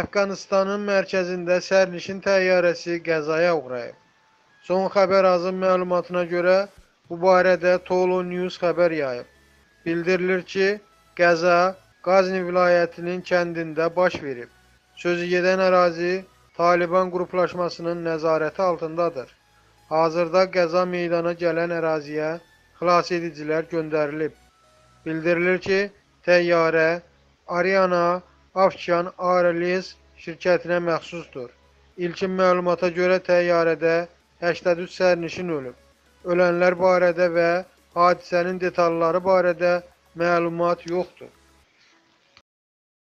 Əfqanistanın mərkəzində sərnişin təyyarəsi qəzaya uğrayıb. Son xəbər azın məlumatına görə bu barədə Tolo News xəbər yayıb. Bildirilir ki, qəza Qazni vilayətinin kəndində baş verib. Sözü gedən ərazi Taliban qruplaşmasının nəzarəti altındadır. Hazırda qəza meydana gələn əraziyə xilasedicilər göndərilib. Bildirilir ki, təyyarə Ariana Afşan Airlines şirkətinə məxsusdur. İlkin məlumata görə təyyarədə 83 sərnişin ölüb. Ölənlər barədə və hadisənin detalları barədə məlumat yoxdur.